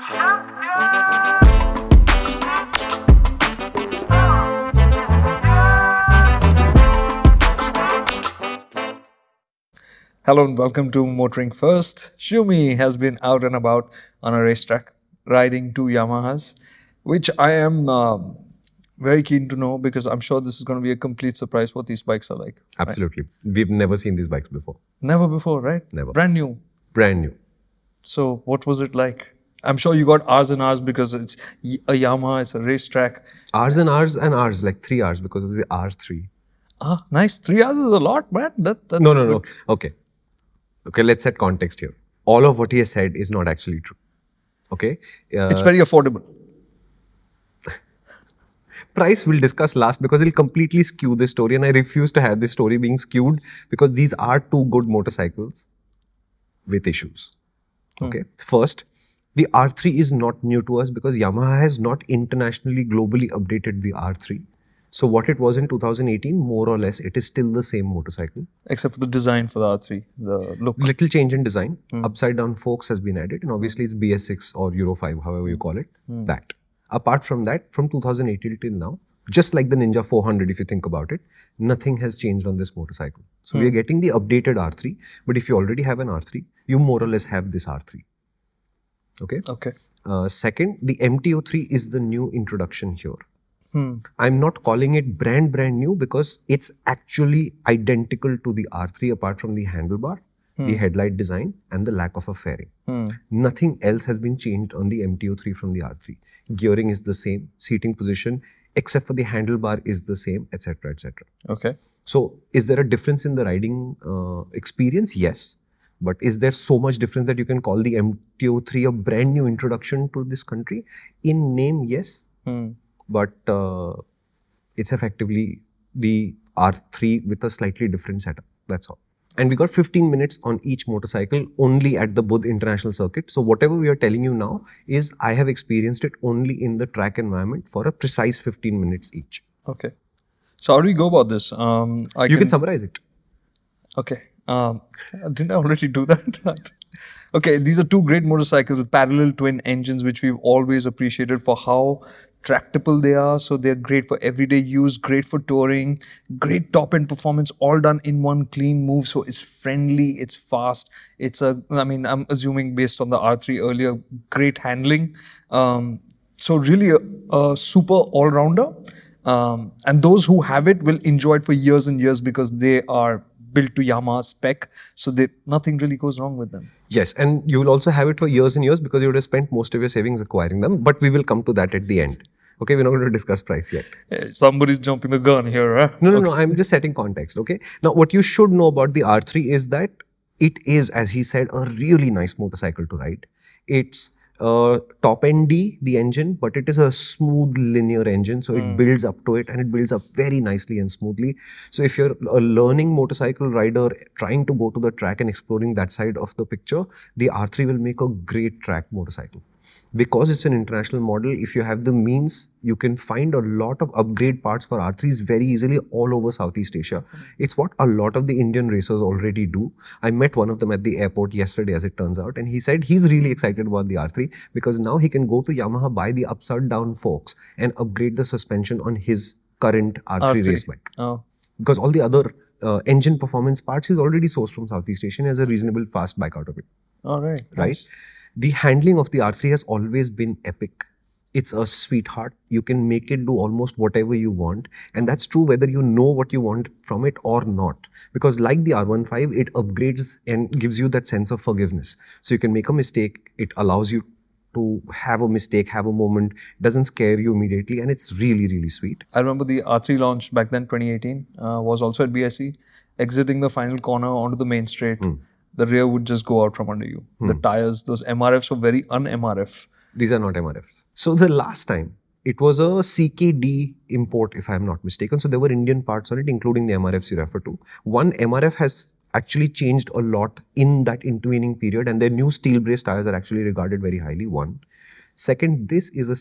Hello and welcome to MotorInc First. Shumi has been out and about on a racetrack riding two Yamahas, which I am um, very keen to know because I'm sure this is going to be a complete surprise what these bikes are like. Absolutely. We've never seen these bikes before. Never before, right? Never. Brand new. Brand new. So, what was it like? I'm sure you got hours and hours because it's a Yamaha, it's a racetrack. Hours and hours and hours, like three hours because it was the R3. Ah, nice. Three hours is a lot, man. That, that's No, no, no. Okay. Okay, let's set context here. All of what he has said is not actually true. Okay? Uh, It's very affordable. price we'll discuss last because it'll completely skew this story and I refuse to have this story being skewed because these are two good motorcycles with issues. Okay. First, the R3 is not new to us because Yamaha has not internationally globally updated the R3. So what it was in 2018, more or less, it is still the same motorcycle. Except for the design for the R3, the look. Little change in design. Hmm. Upside down forks has been added, and obviously it's BS6 or Euro 5, however you call it. Hmm. That. Apart from that, from 2018 till now, just like the Ninja 400, if you think about it, nothing has changed on this motorcycle. So we hmm. are getting the updated R3, but if you already have an R3, you more or less have this R3. Okay. Okay. Uh, second, the MT-03 is the new introduction here. Hmm. I'm not calling it brand brand new because it's actually identical to the R3 apart from the handlebar, the headlight design, and the lack of a fairing. Hmm. Nothing else has been changed on the MT-03 from the R3. Gearing is the same, seating position, except for the handlebar is the same, etc. etc. Okay. So, is there a difference in the riding uh, experience? Yes. But is there so much difference that you can call the MT-03 a brand new introduction to this country? In name, yes. Hmm. But uh, it's effectively the R3 with a slightly different setup. That's all. And we got 15 minutes on each motorcycle only at the Buddh International Circuit. So, whatever we are telling you now is I have experienced it only in the track environment for a precise 15 minutes each. Okay. So how do we go about this? Um, I You can summarize it. Okay. Um, didn't I already do that? okay, these are two great motorcycles with parallel twin engines, which we've always appreciated for how tractable they are. So they're great for everyday use, great for touring, great top end performance, all done in one clean move. So it's friendly, it's fast. It's a, I mean, I'm assuming based on the R3 earlier, great handling. Um, so really a, a super all rounder. Um, and those who have it will enjoy it for years and years because they are built to Yamaha spec. So they, nothing really goes wrong with them. Yes, and you will also have it for years and years because you would have spent most of your savings acquiring them. But we will come to that at the end. Okay, we're not going to discuss price yet. Eh, Somebody's jumping the gun here, huh? No, no, no. I'm just setting context. Okay. Now, what you should know about the R3 is that it is, as he said, a really nice motorcycle to ride. It's uh, top end D, the engine, but it is a smooth linear engine. So it builds up to it and it builds up very nicely and smoothly. So if you're a learning motorcycle rider trying to go to the track and exploring that side of the picture, the R3 will make a great track motorcycle because it's an international model if you have the means you can find a lot of upgrade parts for r3s very easily all over southeast asia it's what a lot of the indian racers already do i met one of them at the airport yesterday as it turns out and he said he's really excited about the r3 because now he can go to yamaha buy the upside down forks and upgrade the suspension on his current r3, R3. race bike Oh, because all the other uh, engine performance parts is already sourced from southeast asia and has a reasonable fast bike out of it all right. right? The handling of the R3 has always been epic. It's a sweetheart. You can make it do almost whatever you want. And that's true whether you know what you want from it or not. Because, like the R15, it upgrades and gives you that sense of forgiveness. So, you can make a mistake, it allows you to have a mistake, have a moment, doesn't scare you immediately, and it's really, really sweet. I remember the R3 launch back then, 2018, uh, was also at BSE. Exiting the final corner onto the main straight, the rear would just go out from under you. The hmm. tires, those MRFs were very un-MRF. These are not MRFs. So the last time it was a CKD import, if I'm not mistaken. So there were Indian parts on it, including the MRFs you refer to. One MRF has actually changed a lot in that intervening period, and their new steel brace tires are actually regarded very highly. One. Second, this is a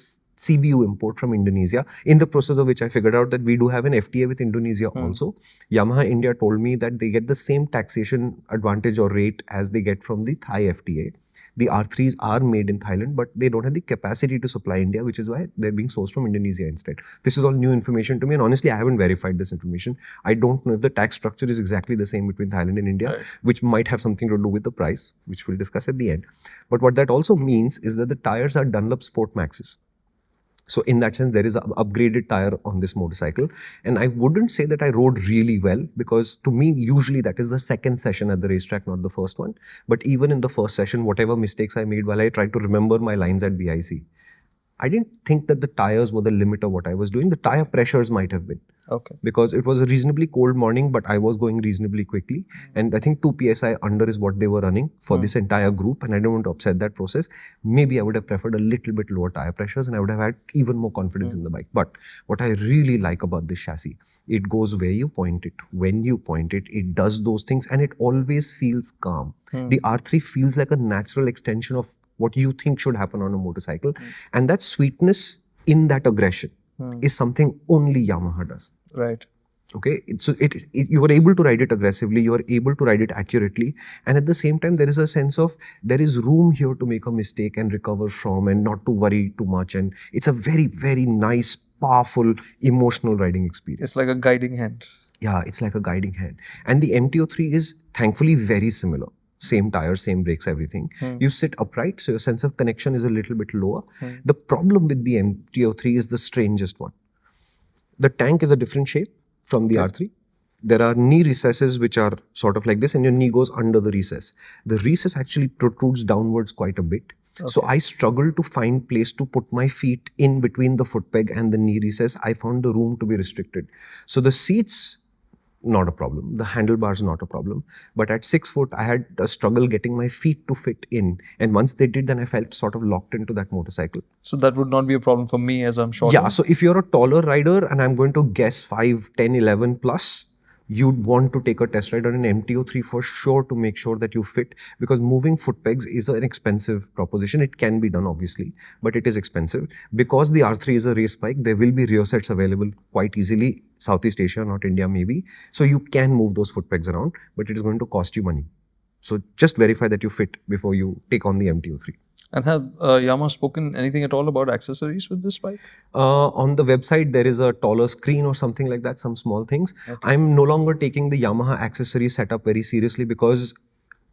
CBU import from Indonesia. In the process of which I figured out that we do have an FTA with Indonesia hmm. also. Yamaha India told me that they get the same taxation advantage or rate as they get from the Thai FTA. The R3s are made in Thailand, but they don't have the capacity to supply India, which is why they're being sourced from Indonesia instead. This is all new information to me, and honestly, I haven't verified this information. I don't know if the tax structure is exactly the same between Thailand and India, Right. which might have something to do with the price, which we'll discuss at the end. But what that also means is that the tires are Dunlop Sport Maxes. So in that sense, there is an upgraded tire on this motorcycle. And I wouldn't say that I rode really well because to me, usually that is the second session at the racetrack, not the first one. But even in the first session, whatever mistakes I made while I tried to remember my lines at BIC, I didn't think that the tires were the limit of what I was doing. The tire pressures might have been Okay. because it was a reasonably cold morning, but I was going reasonably quickly. Mm-hmm. And I think 2 psi under is what they were running for mm-hmm. this entire group. And I don't want to upset that process. Maybe I would have preferred a little bit lower tire pressures and I would have had even more confidence in mm-hmm. the bike. But what I really like about this chassis, it goes where you point it, when you point it, it does those things, and it always feels calm. Hmm. The R3 feels like a natural extension of what you think should happen on a motorcycle. Hmm. And that sweetness in that aggression hmm. is something only Yamaha does. Right. okay? It- so it, it you are able to ride it aggressively you are able to ride it accurately and at the same time there is a sense of there is room here to make a mistake and recover from and not to worry too much and it's a very very nice powerful emotional riding experience. It's like a guiding hand. yeah it's like a guiding hand. And the MT-03 is thankfully very similar same tires same brakes everything hmm. you sit upright so your sense of connection is a little bit lower hmm. the problem with the MT-03 is the strangest one the tank is a different shape from the R3. There are knee recesses which are sort of like this, and your knee goes under the recess. The recess actually protrudes downwards quite a bit. So I struggled to find place to put my feet in between the foot peg and the knee recess. I found the room to be restricted. So the seats, not a problem. The handlebars, not a problem. But at six foot, I had a struggle getting my feet to fit in. And once they did, then I felt sort of locked into that motorcycle. So that would not be a problem for me as I'm short. Yeah, so if you're a taller rider, and I'm going to guess 5, 10, 11 plus, you'd want to take a test ride on an MT-03 for sure to make sure that you fit because moving foot pegs is an expensive proposition. It can be done, obviously, but it is expensive. Because the R3 is a race bike, there will be rear sets available quite easily, Southeast Asia, not India, maybe. So you can move those foot pegs around, but it is going to cost you money. So just verify that you fit before you take on the MT-03. And have uh, Yamaha spoken anything at all about accessories with this bike? Uh, on the website, there is a taller screen or something like that, some small things. I'm no longer taking the Yamaha accessory setup very seriously because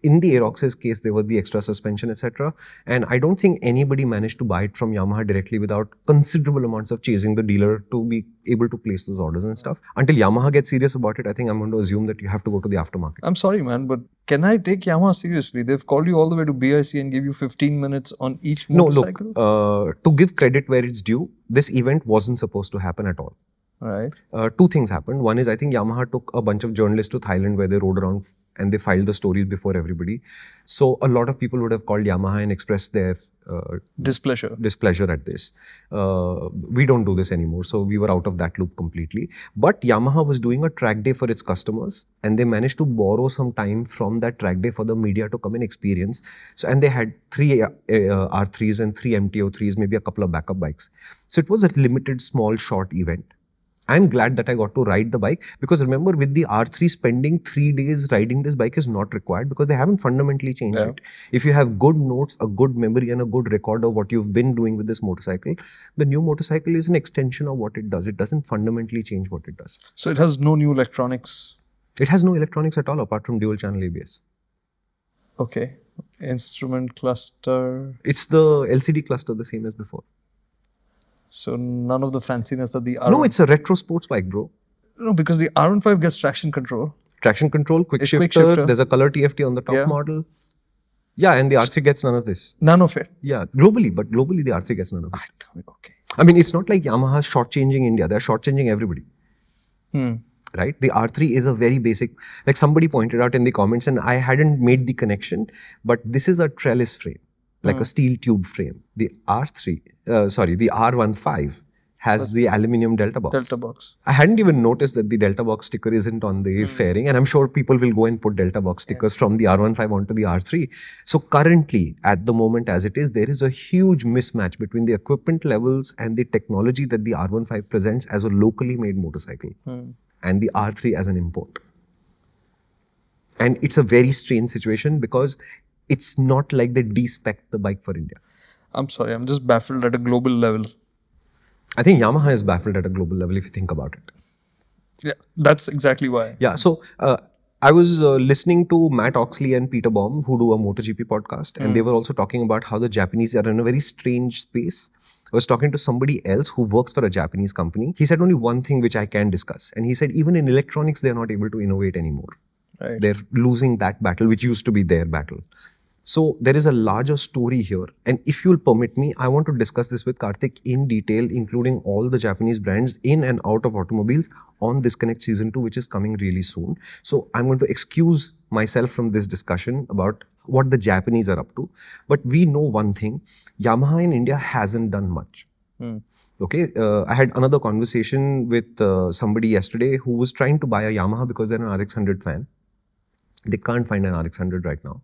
in the Aerox's case, there were the extra suspension, etc. And I don't think anybody managed to buy it from Yamaha directly without considerable amounts of chasing the dealer to be able to place those orders and stuff. Until Yamaha gets serious about it, I think I'm going to assume that you have to go to the aftermarket. I'm sorry, man, but can I take Yamaha seriously? They've called you all the way to BIC and give you 15 minutes on each motorcycle. No, look, uh, to give credit where it's due, this event wasn't supposed to happen at all. Right. uh, two things happened. One is I think Yamaha took a bunch of journalists to Thailand where they rode around and they filed the stories before everybody. So a lot of people would have called Yamaha and expressed their uh, Displeasure. displeasure at this. Uh, we don't do this anymore, so we were out of that loop completely. But Yamaha was doing a track day for its customers, and they managed to borrow some time from that track day for the media to come and experience. So, and they had three uh, uh, R3s and three MT-03s, maybe a couple of backup bikes. So it was a limited, small, short event. I'm glad that I got to ride the bike because remember, with the R3, spending three days riding this bike is not required because they haven't fundamentally changed Yeah. it. If you have good notes, a good memory, and a good record of what you've been doing with this motorcycle, the new motorcycle is an extension of what it does. It doesn't fundamentally change what it does. So it has no new electronics. It has no electronics at all apart from dual channel ABS. Okay. Instrument cluster. It's the LCD cluster, the same as before. So none of the fanciness that the R No, it's a retro sports bike, bro. no because the R15 gets traction control. Traction control, quick shifter, quick shifter. there's a color TFT on the top Yeah. model. Yeah, and the R3 gets none of this. None of it. Yeah, globally, but globally the R3 gets none of it. I Okay. I mean, it's not like Yamaha's shortchanging India. They're shortchanging everybody, Hmm. right? The R3 is a very basic, like somebody pointed out in the comments, and I hadn't made the connection, but this is a trellis frame, like a steel tube frame. The R3, uh, sorry, the R15 has the aluminium delta box. Delta box. I hadn't even noticed that the Delta Box sticker isn't on the Hmm. fairing, and I'm sure people will go and put Delta Box stickers from the R15 onto the R3. So currently, at the moment as it is, there is a huge mismatch between the equipment levels and the technology that the R15 presents as a locally made motorcycle Hmm. and the R3 as an import. And it's a very strange situation because it's not like they despec the bike for India. I'm sorry, I'm just baffled at a global level. I think Yamaha is baffled at a global level if you think about it. Yeah, that's exactly why. Yeah. So uh, I was uh, listening to Mat Oxley and Peter Bom, who do a MotoGP podcast, and they were also talking about how the Japanese are in a very strange space. I was talking to somebody else who works for a Japanese company. He said only one thing which I can discuss, and he said even in electronics they are not able to innovate anymore. Right. They're losing that battle, which used to be their battle. So there is a larger story here. And if you'll permit me, I want to discuss this with Karthik in detail, including all the Japanese brands in and out of automobiles on Disconnect Season 2, which is coming really soon. So I'm going to excuse myself from this discussion about what the Japanese are up to. But we know one thing Yamaha in India hasn't done much. Okay, uh, I had another conversation with uh, somebody yesterday who was trying to buy a Yamaha because they're an RX 100 fan. They can't find an RX 100 right now.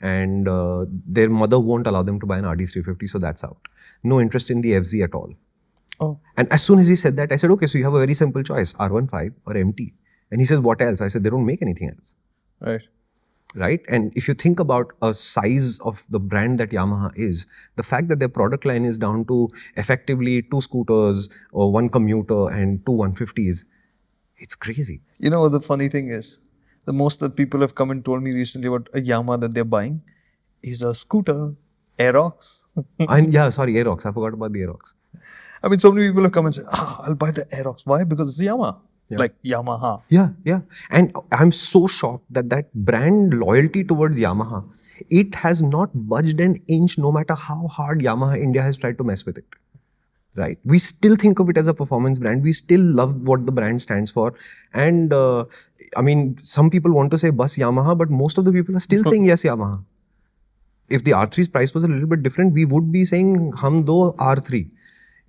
And uh, their mother won't allow them to buy an RD350, so that's out. No interest in the FZ at all. Oh, And as soon as he said that, I said, okay, so you have a very simple choice R15 or MT. And he says, what else? I said, they don't make anything else right. right? And if you think about a size of the brand that Yamaha is, the fact that their product line is down to effectively two scooters or one commuter and two 150s, it's crazy. You know what the funny thing is? The most that people have come and told me recently about a Yamaha that they're buying is a scooter, Aerox. and yeah, sorry, Aerox. I forgot about the Aerox. I mean, so many people have come and said, ah, I'll buy the Aerox. Why? Because it's a Yamaha. Like Yamaha. Yeah, yeah. And I'm so shocked that that brand loyalty towards Yamaha, it has not budged an inch no matter how hard Yamaha India has tried to mess with it Right? We still think of it as a performance brand. We still love what the brand stands for. And uh, I mean, some people want to say bus Yamaha, but most of the people are still saying yes Yamaha. If the R3's price was a little bit different, we would be saying hum do R3.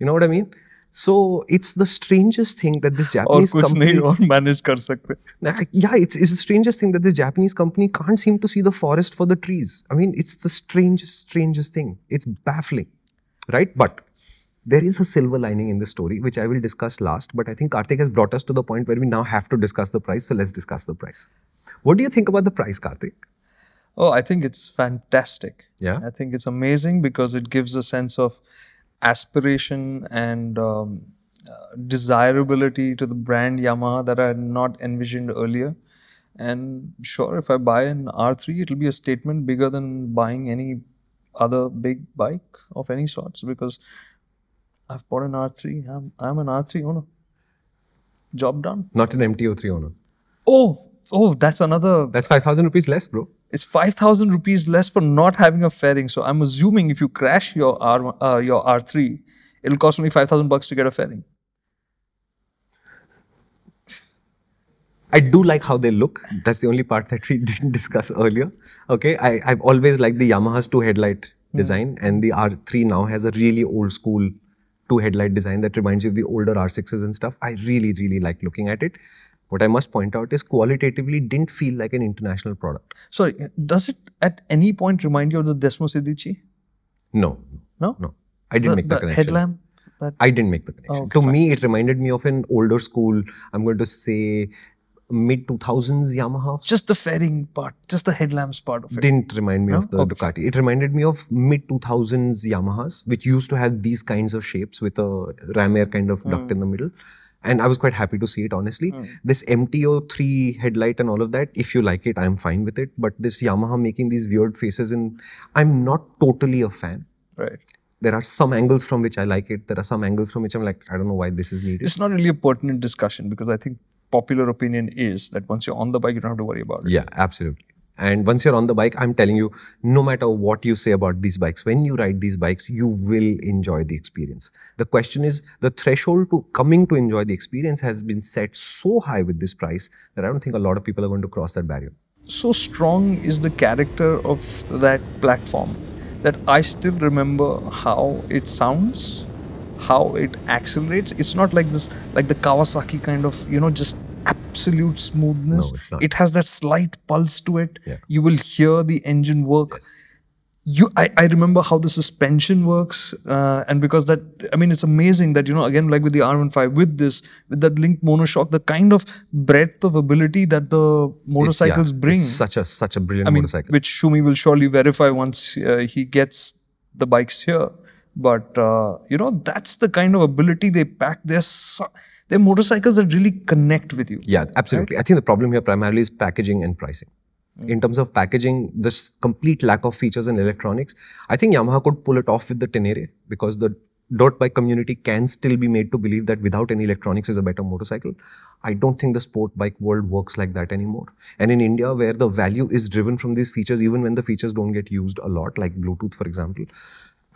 You know what I mean? So it's the strangest thing that this और Japanese कुछ company नहीं और manage कर सकते. Nah, yeah, it's, it's the strangest thing that this Japanese company can't seem to see the forest for the trees. I mean, it's the strangest, strangest thing. It's baffling, right? But there is a silver lining in the story, which I will discuss last. But I think Karthik has brought us to the point where we now have to discuss the price. So let's discuss the price. What do you think about the price, Karthik? Oh, I think it's fantastic. Yeah. I think it's amazing because it gives a sense of aspiration and um, uh, desirability to the brand Yamaha that I had not envisioned earlier. And sure, if I buy an R3, it'll be a statement bigger than buying any other big bike of any sorts because I've bought an R3. I'm, I'm an R3 owner. Job done. Not an MT-03 owner. Oh, oh, that's another That's 5,000 rupees less, bro. it's 5000 rupees less for not having a fairing so i'm assuming if you crash your r uh, your r3 it'll cost me 5000 bucks to get a fairing I do like how they look. That's the only part that we didn't discuss earlier. Okay, I, I've always liked the Yamaha's two headlight design, and the R3 now has a really old school two headlight design that reminds you of the older R6s and stuff. I really, really like looking at it. What I must point out is qualitatively didn't feel like an international product. sorry does it at any point remind you of the Desmosedici No, no no, I didn't the, make the, the connection. headlamp that I didn't make the connection. Oh, okay, to me, it reminded me of an older school. I'm going to say mid 2000s Yamaha just the fairing part just the headlamps part of it didn't remind me No? of the Okay. Ducati. It reminded me of mid 2000s Yamahas, which used to have these kinds of shapes with a ram air kind of hmm. duct in the middle. And I was quite happy to see it, honestly. Hmm. This MT-03 headlight and all of that, if you like it, I'm fine with it. But this Yamaha making these weird faces, and I'm not totally a fan. right There are some angles from which I like it. There are some angles from which I'm like, I don't know why this is needed. it's not really a pertinent discussion because i think popular opinion is that once you're on the bike you don't have to worry about it Yeah, absolutely. And once you're on the bike, I'm telling you, no matter what you say about these bikes, when you ride these bikes, you will enjoy the experience. The question is, the threshold to coming to enjoy the experience has been set so high with this price that I don't think a lot of people are going to cross that barrier. so strong is the character of that platform that I still remember how it sounds, how it accelerates. It's not like this, like the Kawasaki kind of, you know, just absolute smoothness. No, it's not. It has that slight pulse to it. Yeah. You will hear the engine work. Yes. You, I, I remember how the suspension works, uh, and because that, I mean, it's amazing that you know, again, like with the R15, with this, with that linked monoshock, the kind of breadth of ability that the It's- yeah, motorcycles bring. It's such a such a brilliant I mean, motorcycle. which Shumi will surely verify once uh, he gets the bikes here. But uh, you know, that's the kind of ability they pack. They're so, they're motorcycles that really connect with you. Yeah, absolutely. I think the problem here primarily is packaging and pricing. In terms of packaging, this complete lack of features and electronics, I think Yamaha could pull it off with the Tenere because the dirt bike community can still be made to believe that without any electronics is a better motorcycle. I don't think the sport bike world works like that anymore. And in India, where the value is driven from these features, even when the features don't get used a lot, like Bluetooth, for example,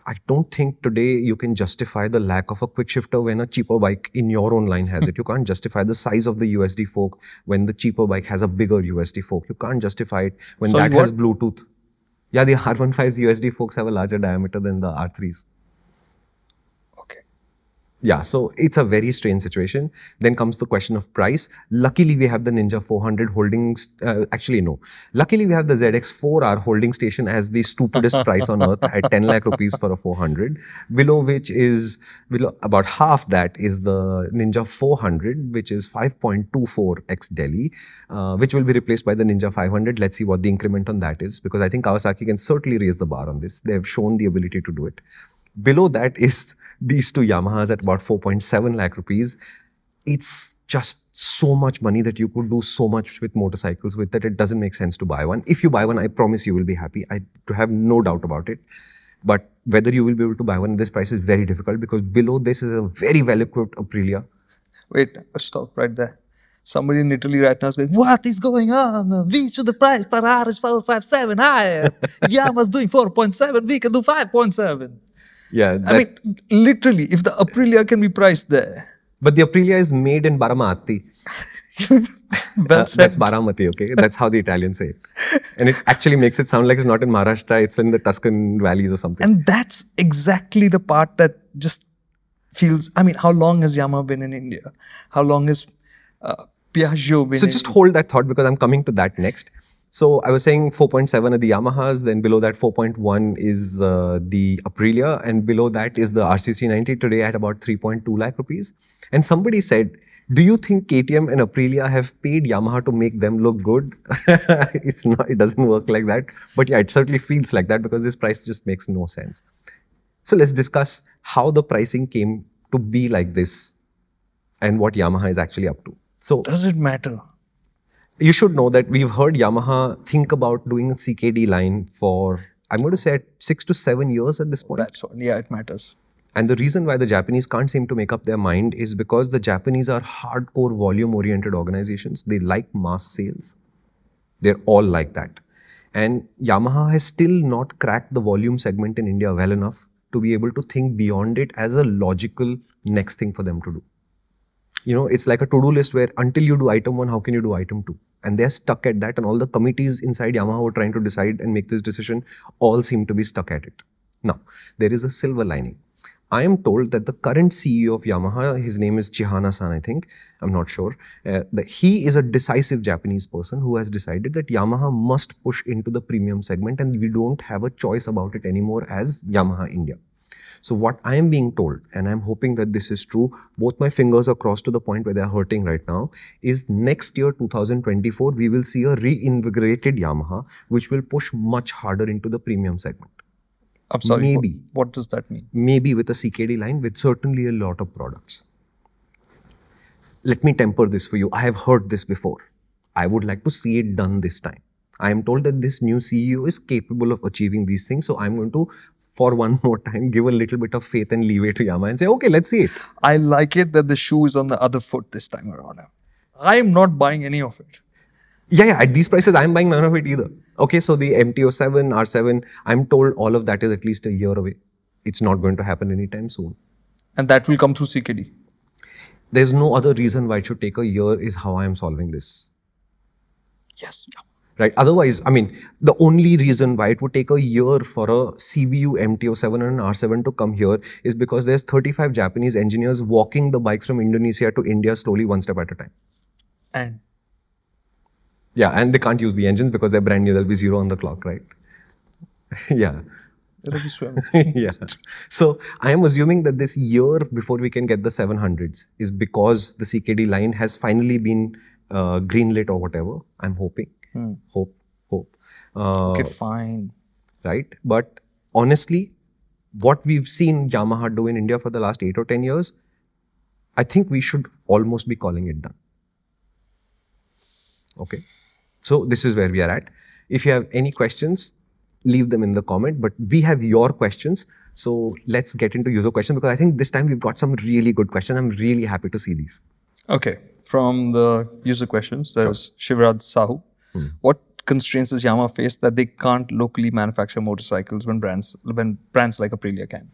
I don't think today you can justify the lack of a quick shifter when a cheaper bike in your own line has it. You can't justify the size of the USD fork when the cheaper bike has a bigger USD fork. You can't justify it when Sorry, that has? Bluetooth. Yeah, the R15's USD forks have a larger diameter than the R3's. Yeah, so it's a very strange situation. Then comes the question of price. Luckily, we have the Ninja 400 holding, uh, actually, no. Luckily, we have the ZX4R holding station as the stupidest price on earth at 10 lakh rupees for a 400. Below which is, below about half that is the Ninja 400, which is 5.24x Delhi, uh, which will be replaced by the Ninja 500. Let's see what the increment on that is because I think Kawasaki can certainly raise the bar on this. They have shown the ability to do it. Below that is these two Yamahas at about 4.7 lakh rupees. It's just so much money that you could do so much with motorcycles with that it doesn't make sense to buy one. If you buy one, I promise you will be happy. I have no doubt about it. But whether you will be able to buy one at this price is very difficult because below this is a very well equipped Aprilia. Wait, stop right there. Somebody in Italy right now is going, What is going on? We should the price per hour is 457 higher. If Yamaha's doing 4.7, we can do 5.7. Yeah, I mean, literally, if the Aprilia can be priced there, but the Aprilia is made in Baramati. well Uh, that's Baramati, okay? That's how the Italians say it. And it actually makes it sound like it's not in Maharashtra, it's in the Tuscan valleys or something. And that's exactly the part that just feels. I mean, how long has Yamaha been in India? How long has uh, Piaggio been So just hold that thought because I'm coming to that next. So I was saying 4.7 are the Yamahas, then below that 4.1 is uh, the Aprilia, and below that is the RC390 today at about 3.2 lakh rupees. And somebody said, do you think KTM and Aprilia have paid Yamaha to make them look good? it's not, it doesn't work like that. But yeah, it certainly feels like that because this price just makes no sense. So let's discuss how the pricing came to be like this and what Yamaha is actually up to. So Does it matter? You should know that we've heard Yamaha think about doing a CKD line for, I'm going to say, six to seven years at this point. That's what. Yeah, it matters. And the reason why the Japanese can't seem to make up their mind is because the Japanese are hardcore volume oriented organizations. They like mass sales. They're all like that. And Yamaha has still not cracked the volume segment in India well enough to be able to think beyond it as a logical next thing for them to do. You know, it's like a to do list where until you do item one, how can you do item two? And they're stuck at that. And all the committees inside Yamaha who are trying to decide and make this decision all seem to be stuck at it. Now, there is a silver lining. I am told that the current CEO of Yamaha, his name is Chihana-san, I think, I'm not sure, uh, that he is a decisive Japanese person who has decided that Yamaha must push into the premium segment and we don't have a choice about it anymore as Yamaha India. So what I am being told, and I'm hoping that this is true, both my fingers are crossed to the point where they're hurting right now, is next year, 2024, we will see a reinvigorated Yamaha, which will push much harder into the premium segment. I'm sorry. what- Maybe. What, does that mean? maybe with a CKD line with certainly a lot of products. Let me temper this for you. I have heard this before. I would like to see it done this time. I am told that this new CEO is capable of achieving these things. So I'm going to, for one more time, give a little bit of faith and leeway to Yamaha and say, okay, let's see it. I like it that the shoe is on the other foot this time around. I am not buying any of it. Yeah, yeah, at these prices, I'm buying none of it either. Okay, so the MT-07, R7, I'm told all of that is at least a year away. It's not going to happen anytime soon. And that will come through CKD. There's no other reason why it should take a year, is how I am solving this. Yes. Right? Otherwise, I mean, the only reason why it would take a year for a CBU MT07 and an R7 to come here is because there's 35 Japanese engineers walking the bikes from Indonesia to India slowly, one step at a time. And Yeah, and they can't use the engines because they're brand new. There'll be zero on the clock, right? yeah. it'll be swim. yeah. So I am assuming that this year before we can get the 700s is because the CKD line has finally been uh, greenlit or whatever. I'm hoping. Hope. Hope. Uh, okay, fine. right? But honestly, what we've seen Yamaha do in India for the last eight or 10 years, I think we should almost be calling it done. Okay. So this is where we are at. If you have any questions, leave them in the comment. But we have your questions. So let's get into user questions because I think this time we've got some really good questions. I'm really happy to see these. Okay, from the user questions, there's Shivraj Sahu. Hmm. What constraints does Yamaha face that they can't locally manufacture motorcycles when brands when brands like Aprilia can?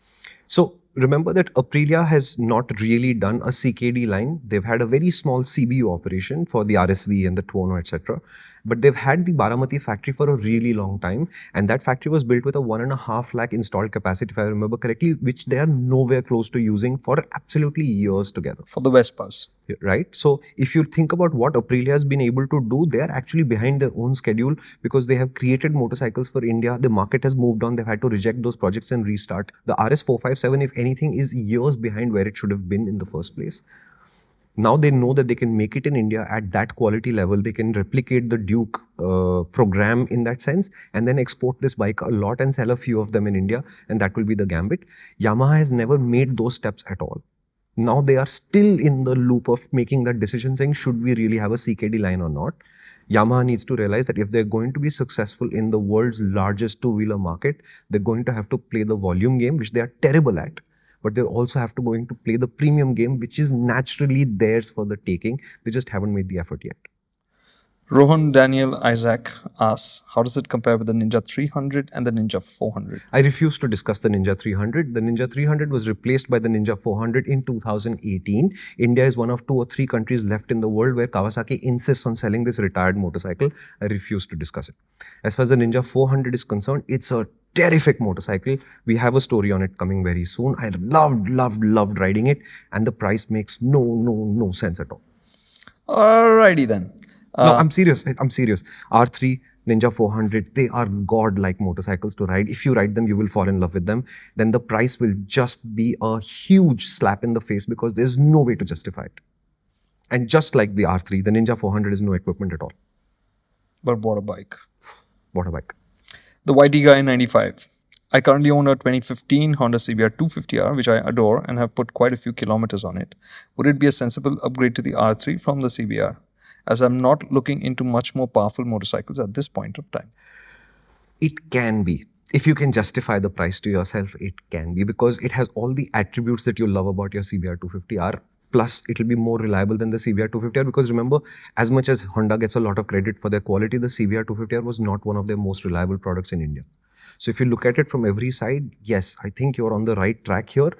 So remember that Aprilia has not really done a CKD line. They've had a very small CBU operation for the RSV and the Tuono, etc. But they've had the Baramati factory for a really long time, and that factory was built with a one and a half lakh installed capacity, if I remember correctly, which they are nowhere close to using for absolutely years together For the Vespas. right? So if you think about what Aprilia has been able to do, they are actually behind their own schedule because they have created motorcycles for India. The market has moved on. They've had to reject those projects and restart. The RS457, if anything, is years behind where it should have been in the first place. Now they know that they can make it in India at that quality level. They can replicate the Duke uh, program in that sense and then export this bike a lot and sell a few of them in India. And that will be the gambit. Yamaha has never made those steps at all now they are still in the loop of making that decision saying should we really have a CKD line or not Yamaha needs to realize that if they're going to be successful in the world's largest two-wheeler market they're going to have to play the volume game which they are terrible at but they also have to going to play the premium game which is naturally theirs for the taking. They just haven't made the effort yet Rohan Daniel Isaac asks, how does it compare with the Ninja 300 and the Ninja 400? I refuse to discuss the Ninja 300. The Ninja 300 was replaced by the Ninja 400 in 2018. India is one of two or three countries left in the world where Kawasaki insists on selling this retired motorcycle. I refuse to discuss it. As far as the Ninja 400 is concerned, it's a terrific motorcycle. We have a story on it coming very soon. I loved, loved, loved riding it, and the price makes no, no, no sense at all. Alrighty then. No, uh, I'm serious. I'm serious. R3, Ninja 400, they are god-like motorcycles to ride. If you ride them, you will fall in love with them. Then the price will just be a huge slap in the face because there's no way to justify it. And just like the R3, the Ninja 400 is no equipment at all. But what a bike. What a bike. The YT Guy 95. I currently own a 2015 Honda CBR 250R, which I adore and have put quite a few kilometers on it. Would it be a sensible upgrade to the R3 from the CBR? As I'm not looking into much more powerful motorcycles at this point of time. It can be. If you can justify the price to yourself, it can be because it has all the attributes that you love about your CBR 250R. Plus, it will be more reliable than the CBR 250R because remember, as much as Honda gets a lot of credit for their quality, the CBR 250R was not one of their most reliable products in India. So, if you look at it from every side, yes, I think you're on the right track here.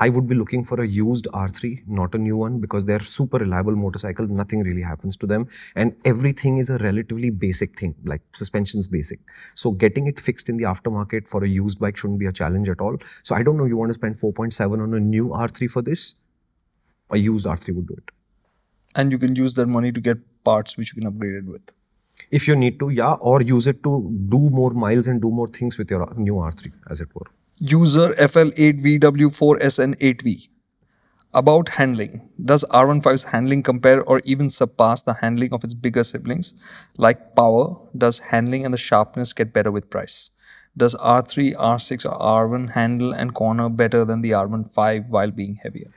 I would be looking for a used R3, not a new one, because they're super reliable motorcycles. Nothing really happens to them. And everything is a relatively basic thing, like suspension's basic. So getting it fixed in the aftermarket for a used bike shouldn't be a challenge at all. So I don't know, you want to spend 4.7 on a new R3 for this? A used R3 would do it. And you can use that money to get parts which you can upgrade it with. If you need to, yeah, or use it to do more miles and do more things with your new R3, as it were. User FL8VW4SN8V. About handling. Does R15's handling compare or even surpass the handling of its bigger siblings? Like power, does handling and the sharpness get better with price? Does R3, R6, or R1 handle and corner better than the R15 while being heavier?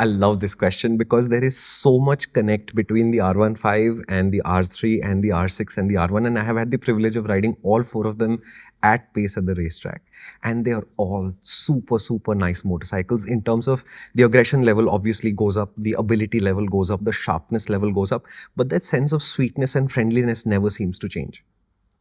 I love this question because there is so much connect between the R15 and the R3 and the R6 and the R1. And I have had the privilege of riding all four of them at pace at the racetrack. And they are all super, super nice motorcycles in terms of the aggression level obviously goes up, the ability level goes up, the sharpness level goes up. But that sense of sweetness and friendliness never seems to change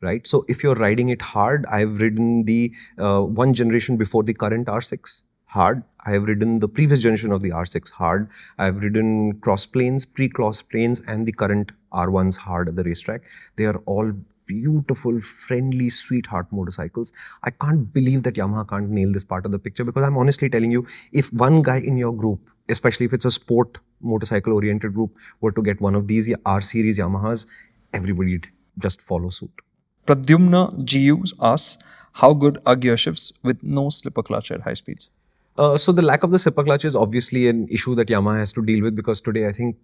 right? So if you're riding it hard, I've ridden the uh, one generation before the current R6 hard. I have ridden the previous generation of the R6 hard. I've ridden cross planes, pre-cross planes, and the current R1s hard at the racetrack. They are all beautiful, friendly, sweetheart motorcycles. I can't believe that Yamaha can't nail this part of the picture because I'm honestly telling you, if one guy in your group, especially if it's a sport motorcycle oriented group, were to get one of these R series Yamahas, everybody would just follow suit. Pradyumna GUs asks, how good are gear shifts with no slipper clutch at high speeds? Uh, so the lack of the slipper clutch is obviously an issue that Yamaha has to deal with because today I think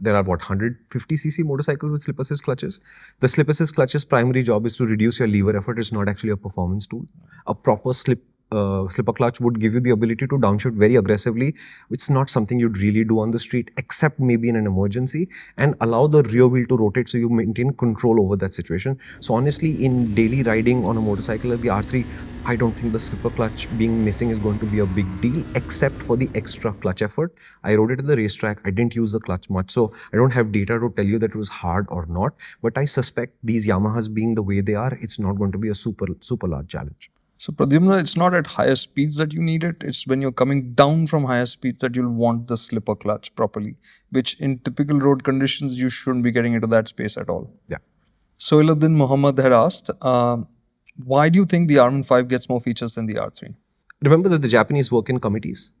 there are what 150 cc motorcycles with slip assist clutches. The slip assist clutch's primary job is to reduce your lever effort. It's not actually a performance tool. A proper slip uh, slipper clutch would give you the ability to downshift very aggressively. It's not something you'd really do on the street, except maybe in an emergency, and allow the rear wheel to rotate so you maintain control over that situation. So honestly, in daily riding on a motorcycle like the R3, I don't think the slipper clutch being missing is going to be a big deal, except for the extra clutch effort. I rode it at the racetrack. I didn't use the clutch much, so I don't have data to tell you that it was hard or not. But I suspect these Yamahas being the way they are, it's not going to be a super super large challenge. So Pradyumna, it's not at higher speeds that you need it. It's when you're coming down from higher speeds that you'll want the slipper clutch properly, which in typical road conditions, you shouldn't be getting into that space at all. Yeah. Soiluddin Muhammad had asked, uh, why do you think the R15 gets more features than the R3? Remember that the Japanese work in committees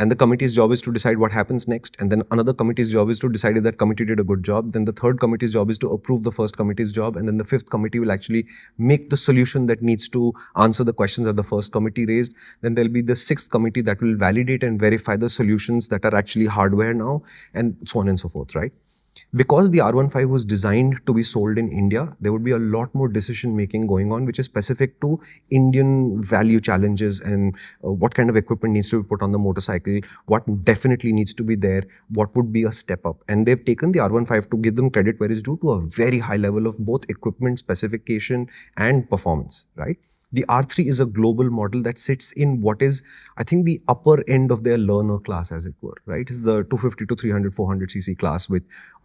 and the committee's job is to decide what happens next and then another committee's job is to decide if that committee did a good job then the third committee's job is to approve the first committee's job and then the fifth committee will actually make the solution that needs to answer the questions that the first committee raised. Then there'll be the sixth committee that will validate and verify the solutions that are actually hardware now and so on and so forth right because the R15 was designed to be sold in India, there would be a lot more decision making going on, which is specific to Indian value challenges and uh, what kind of equipment needs to be put on the motorcycle, what definitely needs to be there, what would be a step up. And they've taken the R15 to give them credit where it's due to a very high level of both equipment specification and performance, right? The R3 is a global model that sits in what is, I think, the upper end of their learner class, as it were, right? It's the 250 to 300, 400 cc class with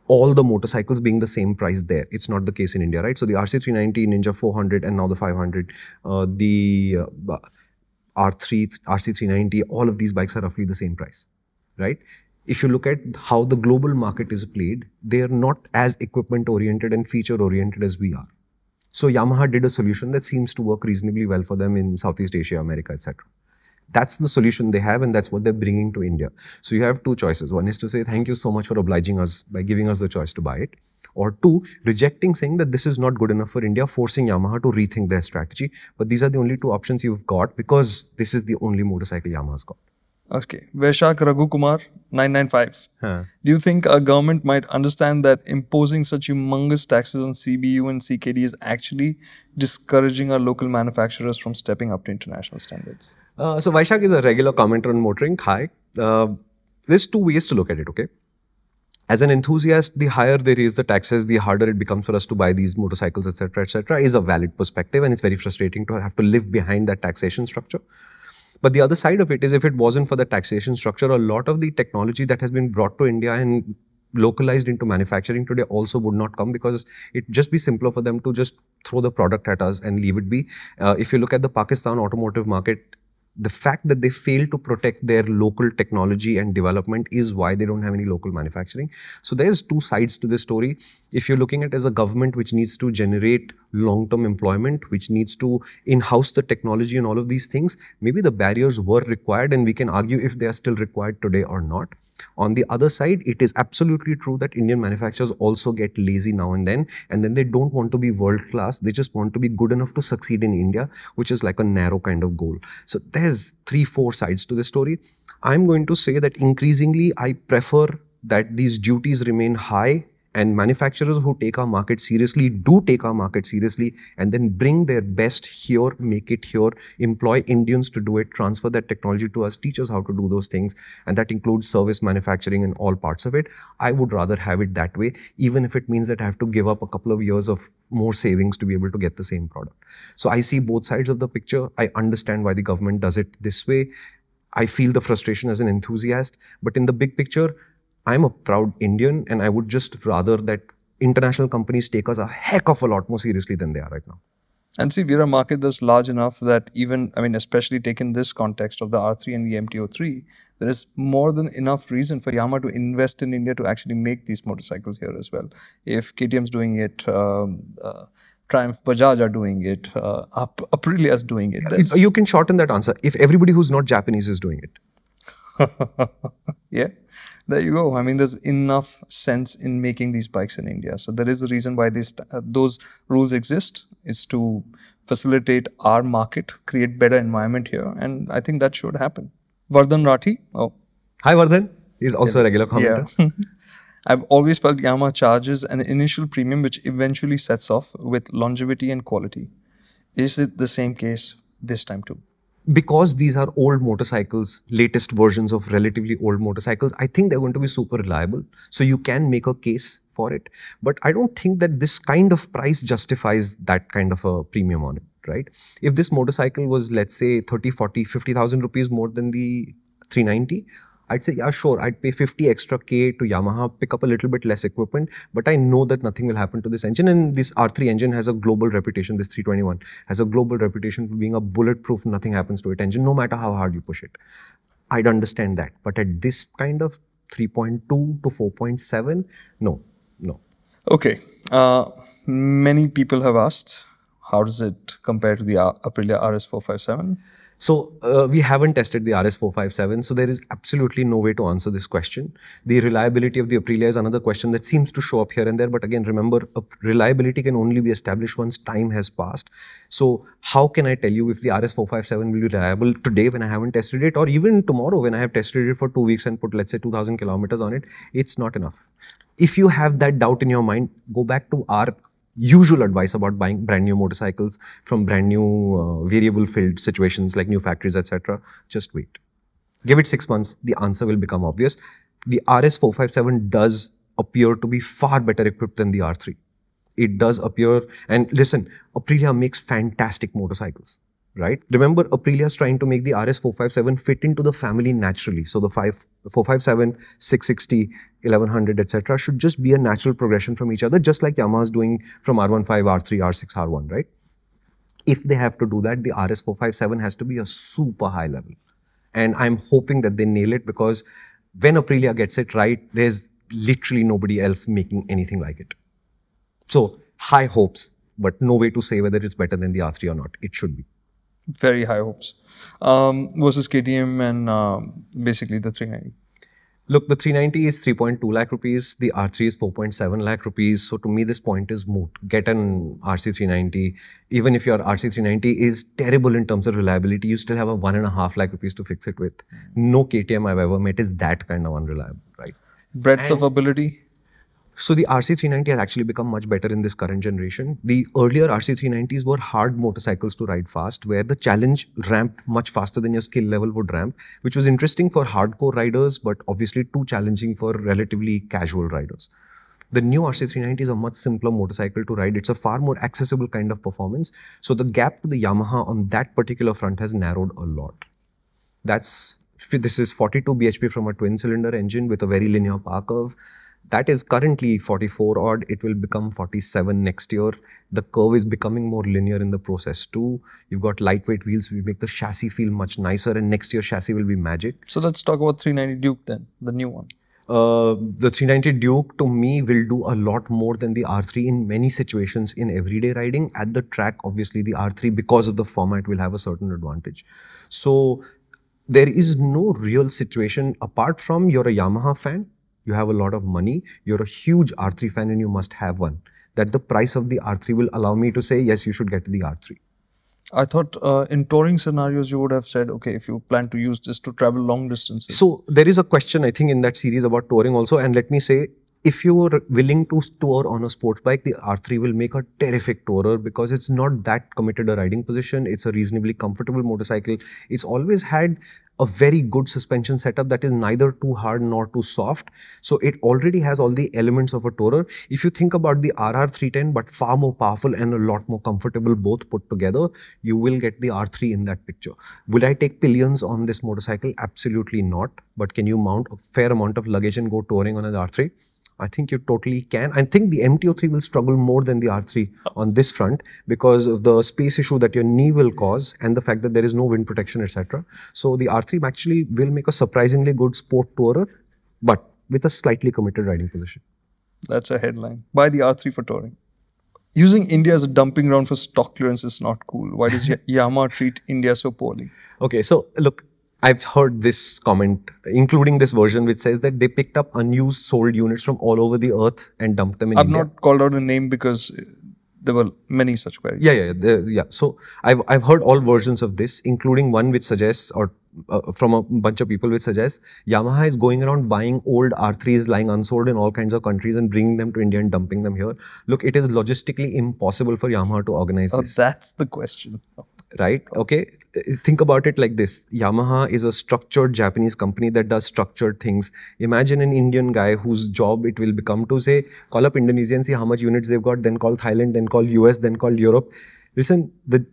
all the motorcycles being the same price there. It's not the case in India, right? So the RC390, Ninja 400, and now the 500, uh, the uh, R3, RC390, all of these bikes are roughly the same price, right? If you look at how the global market is played, they are not as equipment oriented and feature oriented as we are. So Yamaha did a solution that seems to work reasonably well for them in Southeast Asia, America, etc. That's the solution they have, and that's what they're bringing to India. So you have two choices. One is to say, thank you so much for obliging us by giving us the choice to buy it. Or two, rejecting, saying that this is not good enough for India, forcing Yamaha to rethink their strategy. But these are the only two options you've got because this is the only motorcycle Yamaha's got. Okay. Vaishak Raghu Kumar, 995. Huh. Do you think our government might understand that imposing such humongous taxes on CBU and CKD is actually discouraging our local manufacturers from stepping up to international standards? Uh, so Vaishak is a regular commenter on MotorInc. Hi. Uh, there's two ways to look at it, okay? As an enthusiast, the higher they raise the taxes, the harder it becomes for us to buy these motorcycles, etc., etc., is a valid perspective, and it's very frustrating to have to live behind that taxation structure. But the other side of it is if it wasn't for the taxation structure, a lot of the technology that has been brought to India and localized into manufacturing today also would not come because it just be simpler for them to just throw the product at us and leave it be. Uh, if you look at the Pakistan automotive market, the fact that they fail to protect their local technology and development is why they don't have any local manufacturing. So there's two sides to this story. If you're looking at as a government which needs to generate long-term employment, which needs to in-house the technology and all of these things, maybe the barriers were required and we can argue if they are still required today or not. On the other side, it is absolutely true that Indian manufacturers also get lazy now and then, and then they don't want to be world class. They just want to be good enough to succeed in India, which is like a narrow kind of goal. So there's three, four sides to the story. I'm going to say that increasingly I prefer that these duties remain high and manufacturers who take our market seriously do take our market seriously and then bring their best here, make it here, employ Indians to do it, transfer that technology to us, teach us how to do those things. And that includes service manufacturing and all parts of it. I would rather have it that way, even if it means that I have to give up a couple of years of more savings to be able to get the same product. So I see both sides of the picture. I understand why the government does it this way. I feel the frustration as an enthusiast, but in the big picture, I'm a proud Indian and I would just rather that international companies take us a heck of a lot more seriously than they are right now. And see, we're a market that's large enough that even, I mean, especially taking this context of the R3 and the MT03, there is more than enough reason for Yamaha to invest in India to actually make these motorcycles here as well. If KTM's doing it, um, uh, Triumph Bajaj are doing it. Uh, Ap- Aprilia is doing it. That's- You can shorten that answer. If everybody who's not Japanese is doing it. yeah, there you go. I mean, there's enough sense in making these bikes in India. So there is a reason why these uh, those rules exist. Is to facilitate our market, create better environment here, and I think that should happen. Vardhan Rathi. Oh, Hi, Vardhan. He's also a regular commenter. yeah. I've always felt Yamaha charges an initial premium which eventually sets off with longevity and quality. Is it the same case this time too? Because these are old motorcycles, latest versions of relatively old motorcycles, I think they're going to be super reliable. So you can make a case for it. But I don't think that this kind of price justifies that kind of a premium on it, right? If this motorcycle was, let's say, 30, 40, 50,000 rupees more than the 390, I'd say, yeah, sure, I'd pay 50 extra K to Yamaha, pick up a little bit less equipment, but I know that nothing will happen to this engine. And this R3 engine has a global reputation, this 321 has a global reputation for being a bulletproof, nothing happens to it engine, no matter how hard you push it. I'd understand that. But at this kind of 3.2 to 4.7, no, no. Okay. Uh, many people have asked, how does it compare to the Aprilia RS457? So uh, we haven't tested the RS457, so there is absolutely no way to answer this question. The reliability of the Aprilia is another question that seems to show up here and there, but again, remember, reliability can only be established once time has passed. So how can I tell you if the RS457 will be reliable today when I haven't tested it, or even tomorrow when I have tested it for two weeks and put, let's say, 2,000 kilometers on it? It's not enough. If you have that doubt in your mind, go back to our usual advice about buying brand new motorcycles from brand new uh, variable filled situations like new factories etc just wait. Give it 6 months. The answer will become obvious. The rs457 does appear to be far better equipped than the r3 it does appear and listen aprilia makes fantastic motorcycles right? Remember aprilia is trying to make the rs457 fit into the family naturally. So the 5 457 660 1100 etc should just be a natural progression from each other just like yamaha is doing from r15 r3 r6 r1 right? If they have to do that the rs457 has to be a super high level. And i'm hoping that they nail it because when aprilia gets it right there's literally nobody else making anything like it. So high hopes but no way to say whether it's better than the r3 or not. It should be Very high hopes. Um, versus KTM and um, basically the 390. Look, the 390 is 3.2 lakh rupees. The R3 is 4.7 lakh rupees. So to me, this point is moot. Get an RC390. Even if your RC390 is terrible in terms of reliability, you still have a one and a half lakh rupees to fix it with. No KTM I've ever met is that kind of unreliable, right? Breadth of ability. So the RC390 has actually become much better in this current generation. The earlier RC390s were hard motorcycles to ride fast, where the challenge ramped much faster than your skill level would ramp, which was interesting for hardcore riders, but obviously too challenging for relatively casual riders. The new RC390 is a much simpler motorcycle to ride. It's a far more accessible kind of performance. So the gap to the Yamaha on that particular front has narrowed a lot. That's this is 42 bhp from a twin cylinder engine with a very linear power curve that is currently 44 odd it will become 47 next year the curve is becoming more linear in the process too you've got lightweight wheels we make the chassis feel much nicer and next year chassis will be magic So let's talk about 390 Duke then, the new one. uh, the 390 Duke to me will do a lot more than the R3 in many situations in everyday riding. At the track, obviously, the R3, because of the format, will have a certain advantage. So, there is no real situation apart from you're a Yamaha fan, you have a lot of money, you're a huge R3 fan, and you must have one. That the price of the R3 will allow me to say, yes, you should get the R3. I thought uh, in touring scenarios you would have said, okay, if you plan to use this to travel long distances. So there is a question I think in that series about touring also, and let me say, if you're willing to tour on a sports bike, the R3 will make a terrific tourer because it's not that committed a riding position. It's a reasonably comfortable motorcycle. It's always had a very good suspension setup that is neither too hard nor too soft. So it already has all the elements of a tourer. If you think about the RR310, but far more powerful and a lot more comfortable both put together, you will get the R3 in that picture. Will I take pillions on this motorcycle? Absolutely not. But can you mount a fair amount of luggage and go touring on an R3? I think you totally can. I think the MT-03 will struggle more than the R3 on this front because of the space issue that your knee will cause and the fact that there is no wind protection, etc. So the R3 actually will make a surprisingly good sport tourer, but with a slightly committed riding position. That's a headline. Buy the R3 for touring. Using India as a dumping ground for stock clearance is not cool. Why does Yamaha treat India so poorly? Okay, so look, I've heard this comment, including this version, which says that they picked up unused sold units from all over the earth and dumped them in India. I've India. not called out a name because there were many such queries. Yeah, yeah, the, yeah. So I've I've heard all versions of this, including one which suggests, or uh, from a bunch of people which suggests Yamaha is going around buying old R3s lying unsold in all kinds of countries and bringing them to India and dumping them here. Look, it is logistically impossible for Yamaha to organize Oh, this. that's the question. right? Okay, Uh, think about it like this: Yamaha is a structured Japanese company that does structured things. Imagine an Indian guy whose job it will become to say, call up Indonesia and see how much units they've got, then call Thailand, then call US, then call Europe. Listen, the,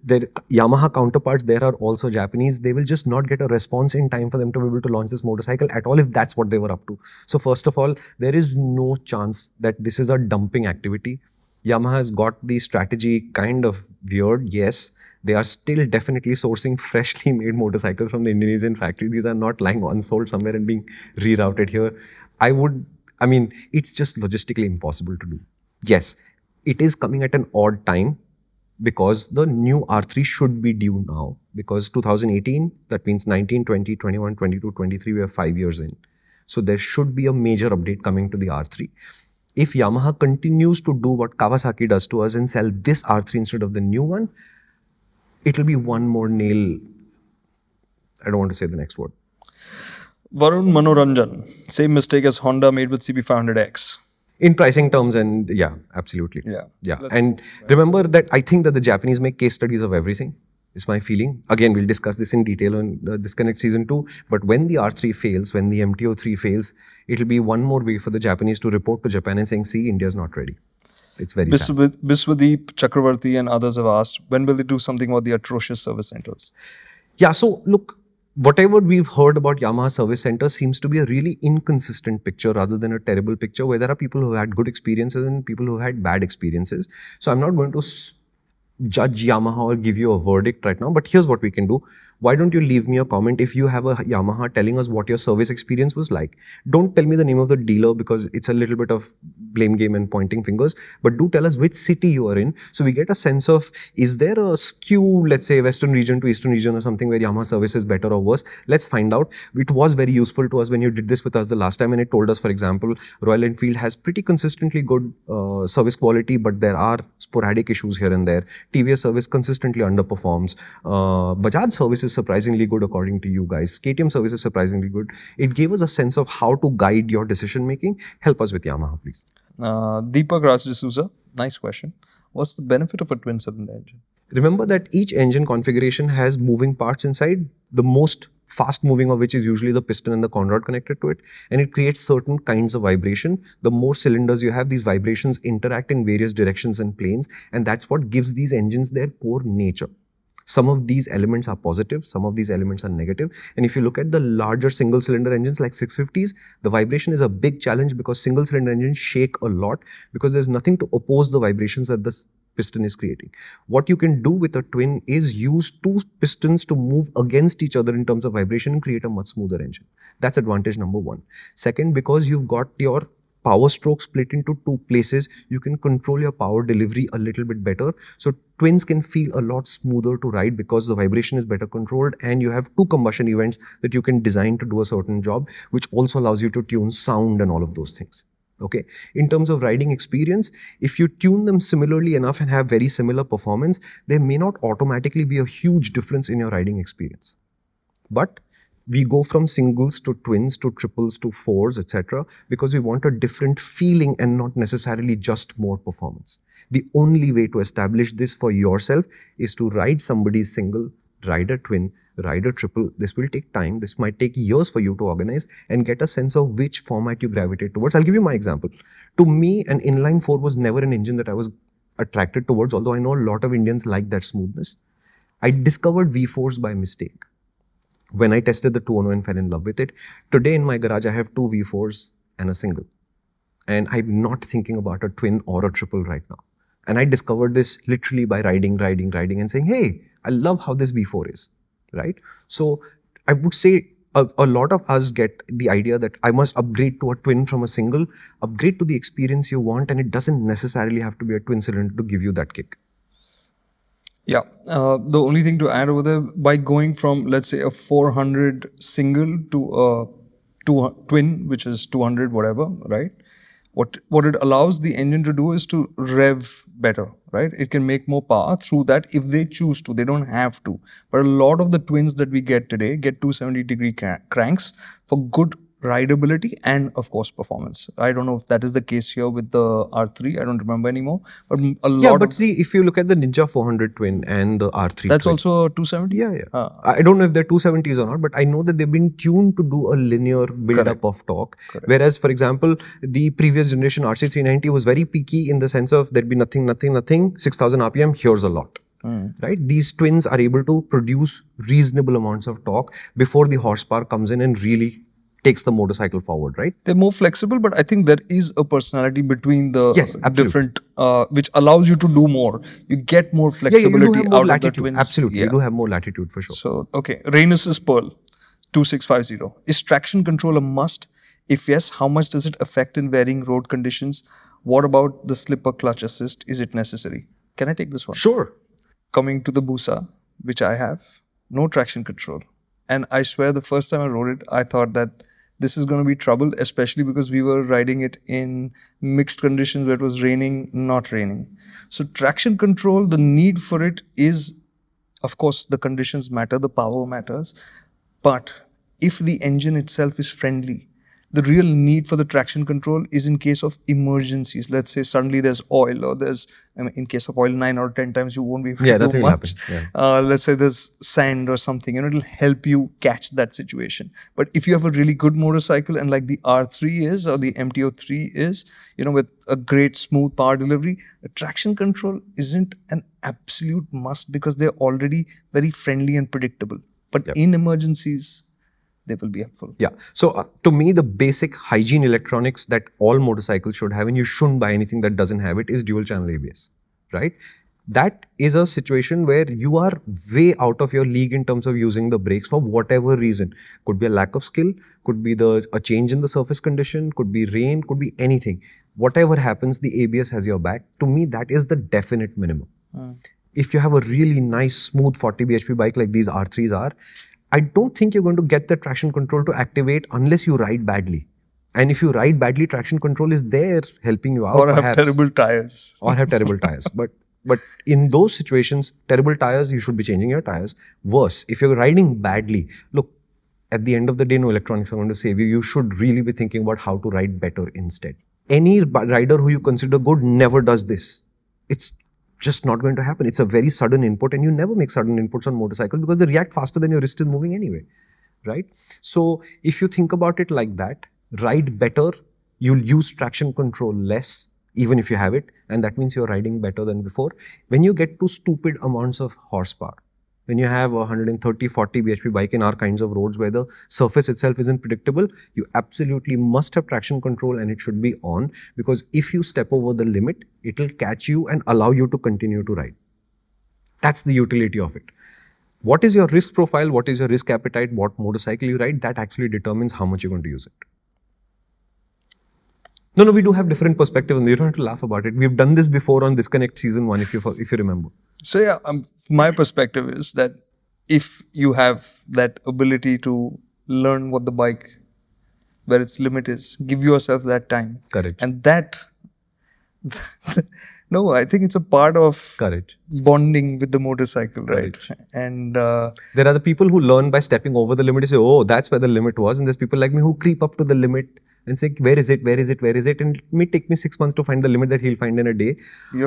Yamaha counterparts there are also Japanese. They will just not get a response in time for them to be able to launch this motorcycle at all if that's what they were up to. So first of all, there is no chance that this is a dumping activity. Yamaha has got the strategy kind of weird. Yes, they are still definitely sourcing freshly made motorcycles from the Indonesian factory. These are not lying unsold somewhere and being rerouted here. I would, I mean, it's just logistically impossible to do. Yes, it is coming at an odd time because the new R3 should be due now because 2018, that means 19, 20, 21, 22, 23, we are five years in. So there should be a major update coming to the R3 if Yamaha continues to do what Kawasaki does to us and sell this R3 instead of the new one, it'll be one more nail. I don't want to say the next word. Varun Manoranjan, same mistake as Honda made with CB500X. In pricing terms, and yeah, absolutely. Yeah. Yeah. And remember that I think that the Japanese make case studies of everything, is my feeling. Again, we'll discuss this in detail on uh, Disconnect Season 2. But when the R3 fails, when the MT-03 fails, it'll be one more way for the Japanese to report to Japan and saying, see, India's not ready. It's very Biswadeep, Chakravarti, and others have asked when will they do something about the atrocious service centers? Yeah, so look, whatever we've heard about Yamaha service center seems to be a really inconsistent picture rather than a terrible picture where there are people who had good experiences and people who had bad experiences. So I'm not going to judge Yamaha or give you a verdict right now, but here's what we can do. Why don't you leave me a comment if you have a Yamaha telling us what your service experience was like? Don't tell me the name of the dealer because it's a little bit of blame game and pointing fingers, but do tell us which city you are in so we get a sense of is there a skew, let's say western region to eastern region or something where Yamaha service is better or worse? Let's find out. It was very useful to us when you did this with us the last time and it told us, for example, Royal Enfield has pretty consistently good uh, service quality, but there are sporadic issues here and there. TVS service consistently underperforms. Uh, Bajaj service is surprisingly good according to you guys. KTM service is surprisingly good. It gave us a sense of how to guide your decision making. Help us with Yamaha, please. Uh, Deepak Raj D'Souza, nice question. What's the benefit of a twin cylinder engine? Remember that each engine configuration has moving parts inside, the most fast moving of which is usually the piston and the conrod connected to it, and it creates certain kinds of vibration. The more cylinders you have, these vibrations interact in various directions and planes, and that's what gives these engines their core nature. Some of these elements are positive, some of these elements are negative. And if you look at the larger single cylinder engines like 650s, the vibration is a big challenge because single cylinder engines shake a lot because there's nothing to oppose the vibrations that this piston is creating. What you can do with a twin is use two pistons to move against each other in terms of vibration and create a much smoother engine. That's advantage number one. Second, because you've got your power stroke split into two places, you can control your power delivery a little bit better. So twins can feel a lot smoother to ride because the vibration is better controlled and you have two combustion events that you can design to do a certain job, which also allows you to tune sound and all of those things. Okay. In terms of riding experience, if you tune them similarly enough and have very similar performance, there may not automatically be a huge difference in your riding experience. But we go from singles to twins to triples to fours, etc., because we want a different feeling and not necessarily just more performance. The only way to establish this for yourself is to ride somebody's single, ride a twin, ride a triple. This will take time. This might take years for you to organize and get a sense of which format you gravitate towards. I'll give you my example. To me, an inline four was never an engine that I was attracted towards, although I know a lot of Indians like that smoothness. I discovered V4s by mistake when I tested the 210 and fell in love with it. Today in my garage, I have two V4s and a single. And I'm not thinking about a twin or a triple right now. And I discovered this literally by riding, riding, riding and saying, hey, I love how this V4 is, right? So I would say a, a lot of us get the idea that I must upgrade to a twin from a single, upgrade to the experience you want, and it doesn't necessarily have to be a twin cylinder to give you that kick. Yeah. Uh, the only thing to add over there, by going from let's say a 400 single to a two, twin, which is 200 whatever, right? What what it allows the engine to do is to rev better, right? It can make more power through that if they choose to. They don't have to. But a lot of the twins that we get today get 270 degree cranks for good rideability and of course performance. I don't know if that is the case here with the R3. I don't remember anymore. But a lot. Yeah, but see, if you look at the Ninja 400 twin and the R3, that's twin, also 270. Yeah, yeah. Uh, I don't know if they're 270s or not, but I know that they've been tuned to do a linear build-up of torque. Correct. Whereas, for example, the previous generation RC390 was very peaky in the sense of there'd be nothing, nothing, nothing. 6000 RPM. Here's a lot. Mm. Right? These twins are able to produce reasonable amounts of torque before the horsepower comes in and really takes the motorcycle forward, right? They're more flexible, but I think there is a personality between the yes, different, uh, which allows you to do more. You get more flexibility yeah, more out latitude. of the twins. Absolutely, yeah. you do have more latitude for sure. So, okay, Rhenus's Pearl, 2650. Is traction control a must? If yes, how much does it affect in varying road conditions? What about the slipper clutch assist? Is it necessary? Can I take this one? Sure. Coming to the Busa, which I have, no traction control. And I swear the first time I rode it, I thought that this is going to be trouble, especially because we were riding it in mixed conditions where it was raining, not raining. So, traction control, the need for it is, of course, the conditions matter, the power matters. But if the engine itself is friendly, the real need for the traction control is in case of emergencies. Let's say suddenly there's oil, or there's, I mean, in case of oil, nine or ten times you won't be able yeah, to do much. Yeah. Uh, let's say there's sand or something, you know, it'll help you catch that situation. But if you have a really good motorcycle, and like the R3 is, or the MT-03 is, you know, with a great smooth power delivery, traction control isn't an absolute must because they're already very friendly and predictable. But yep. in emergencies, they will be helpful. Yeah. So uh, to me, the basic hygiene electronics that all motorcycles should have, and you shouldn't buy anything that doesn't have it, is dual channel ABS, right? That is a situation where you are way out of your league in terms of using the brakes for whatever reason. Could be a lack of skill, could be the a change in the surface condition, could be rain, could be anything. Whatever happens, the ABS has your back. To me, that is the definite minimum. Mm. If you have a really nice, smooth 40 bhp bike like these R3s are, I don't think you're going to get the traction control to activate unless you ride badly. And if you ride badly, traction control is there helping you out. Or have terrible tires. Or have terrible tires. But but in those situations, terrible tires, you should be changing your tires. Worse, if you're riding badly, look, at the end of the day, no electronics are going to save you. You should really be thinking about how to ride better instead. Any rider who you consider good never does this. It's just not going to happen. It's a very sudden input, and you never make sudden inputs on motorcycles because they react faster than your wrist is moving anyway, right? So if you think about it like that, ride better, you'll use traction control less, even if you have it, and that means you're riding better than before. When you get to stupid amounts of horsepower, when you have a 130 40 bhp bike in our kinds of roads where the surface itself isn't predictable you absolutely must have traction control and it should be on because if you step over the limit it'll catch you and allow you to continue to ride. That's the utility of it. What is your risk profile? What is your risk appetite? What motorcycle you ride? That actually determines how much you're going to use it. No, no, we do have different perspective, and you don't have to laugh about it. We've done this before on Disconnect season one, if you if you remember. So yeah, um, my perspective is that if you have that ability to learn what the bike, where its limit is, give yourself that time. Correct. And that, no, I think it's a part of Correct. bonding with the motorcycle, right? And uh, there are the people who learn by stepping over the limit. They say, "Oh, that's where the limit was," and there's people like me who creep up to the limit and say, where is it, where is it, where is it? And it may take me six months to find the limit that he'll find in a day.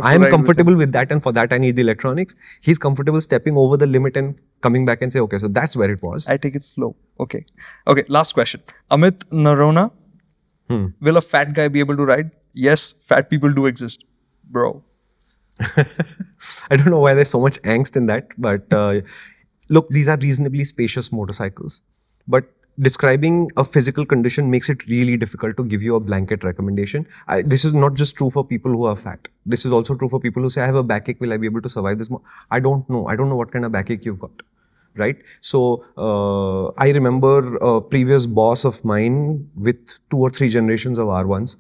I am comfortable with, with, that, and for that I need the electronics. He's comfortable stepping over the limit and coming back and say, okay, so that's where it was. I take it slow. Okay. Okay, last question. Amit Narona, hmm. will a fat guy be able to ride? Yes, fat people do exist, bro. I don't know why there's so much angst in that, but uh, look, these are reasonably spacious motorcycles. But describing a physical condition makes it really difficult to give you a blanket recommendation. I, this is not just true for people who are fat. This is also true for people who say, I have a backache, will I be able to survive this? I don't know. I don't know what kind of backache you've got. right? So uh, I remember a previous boss of mine with two or three generations of R1s.